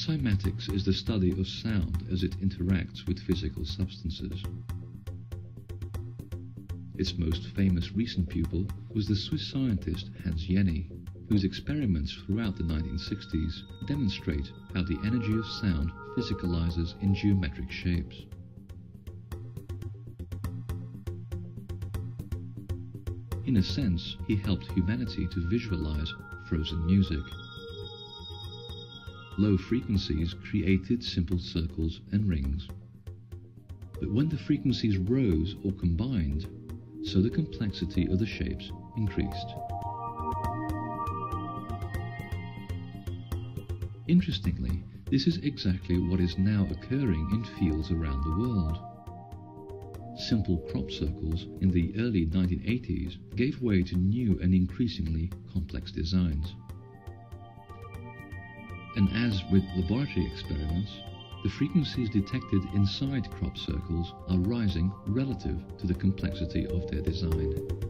Cymatics is the study of sound as it interacts with physical substances. Its most famous recent pupil was the Swiss scientist Hans Jenny, whose experiments throughout the 1960s demonstrate how the energy of sound physicalizes in geometric shapes. In a sense, he helped humanity to visualize frozen music. Low frequencies created simple circles and rings. But when the frequencies rose or combined, so the complexity of the shapes increased. Interestingly, this is exactly what is now occurring in fields around the world. Simple crop circles in the early 1980s gave way to new and increasingly complex designs. And as with laboratory experiments, the frequencies detected inside crop circles are rising relative to the complexity of their design.